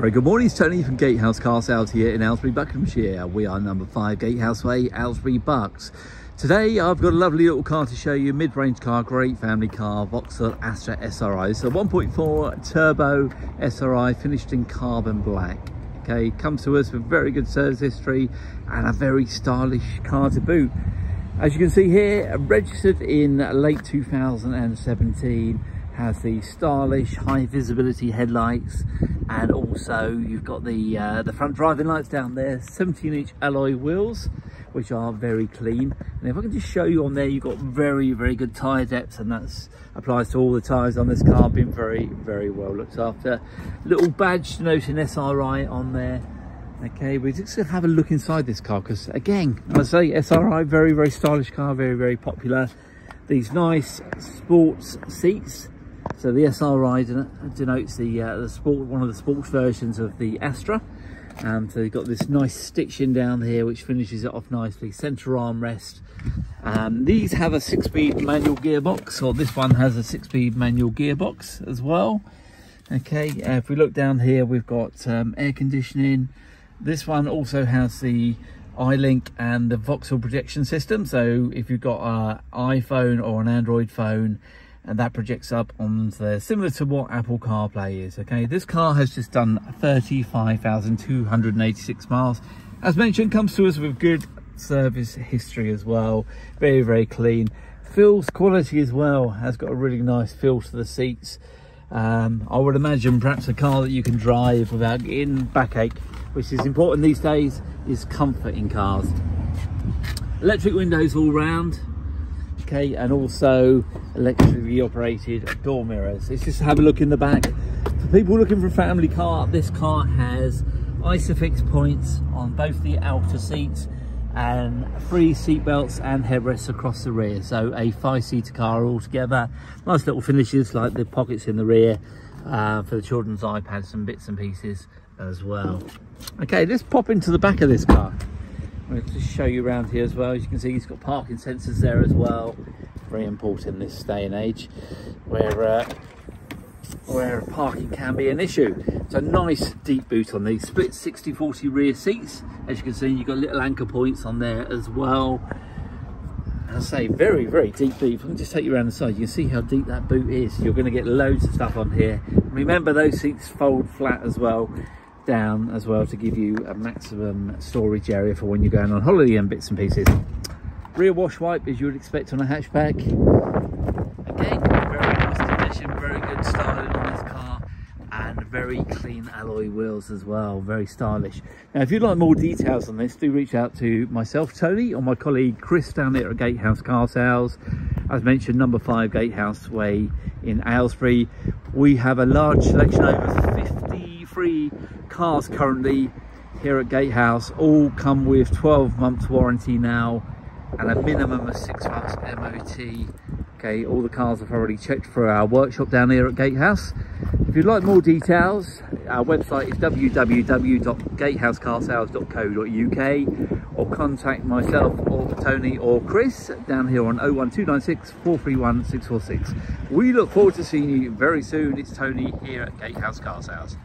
Very good morning, it's Tony from Gatehouse Car Sales here in Aylesbury, Buckinghamshire. We are number five Gatehouse Way, Aylesbury Bucks. Today I've got a lovely little car to show you, mid-range car, great family car, Vauxhall Astra SRI. So 1.4 turbo SRI finished in carbon black. Okay, comes to us with very good service history and a very stylish car to boot. As you can see here, registered in late 2017 has the stylish high visibility headlights and also you've got the uh, the front driving lights down there 17 inch alloy wheels which are very clean. And if I can just show you on there you've got very very good tire depth and that applies to all the tires on this car. Being very very well looked after. Little badge denoting SRI on there. Okay we're just gonna have a look inside this car because again I say SRI very very stylish car very very popular. These nice sports seats so the SRI denotes the uh, the sport, one of the sports versions of the Astra. Um, so you've got this nice stitching down here, which finishes it off nicely. Center armrest. Um, these have a six-speed manual gearbox, or this one has a six-speed manual gearbox as well. Okay, uh, if we look down here, we've got um, air conditioning. This one also has the iLink and the Vauxhall projection system. So if you've got an iPhone or an Android phone, and that projects up on there similar to what apple carplay is okay? This car has just done 35,286 miles. As mentioned comes to us with good service history as well. Very very clean. Feels quality as well has got a really nice feel to the seats. Um, i would imagine perhaps a car that you can drive without getting backache which is important these days is comfort in cars. Electric windows all round okay and also electrically operated door mirrors. Let's just have a look in the back. For people looking for a family car this car has isofix points on both the outer seats and three seat belts and headrests across the rear. So a five-seater car altogether. Nice little finishes like the pockets in the rear uh, for the children's ipads and bits and pieces as well. Okay let's pop into the back of this car I'll just show you around here as well. As you can see, he's got parking sensors there as well. Very important in this day and age where uh, where parking can be an issue. It's a nice deep boot on these. Split 60-40 rear seats. As you can see, you've got little anchor points on there as well. I say very, very deep boot. I can just take you around the side, you can see how deep that boot is. You're going to get loads of stuff on here. Remember, those seats fold flat as well down as well to give you a maximum storage area for when you're going on holiday and bits and pieces. Rear wash wipe as you would expect on a hatchback. Again, very nice condition, very good styling on this car and very clean alloy wheels as well, very stylish. Now if you'd like more details on this, do reach out to myself, Tony, or my colleague Chris down there at Gatehouse Car Sales. As mentioned, number five Gatehouse Way in Aylesbury. We have a large selection over 53 cars currently here at Gatehouse all come with 12 months warranty now and a minimum of six months MOT. Okay, all the cars have already checked for our workshop down here at Gatehouse. If you'd like more details, our website is www.gatehousecarsales.co.uk or contact myself or Tony or Chris down here on 01296 431 646. We look forward to seeing you very soon. It's Tony here at Gatehouse Car Sales.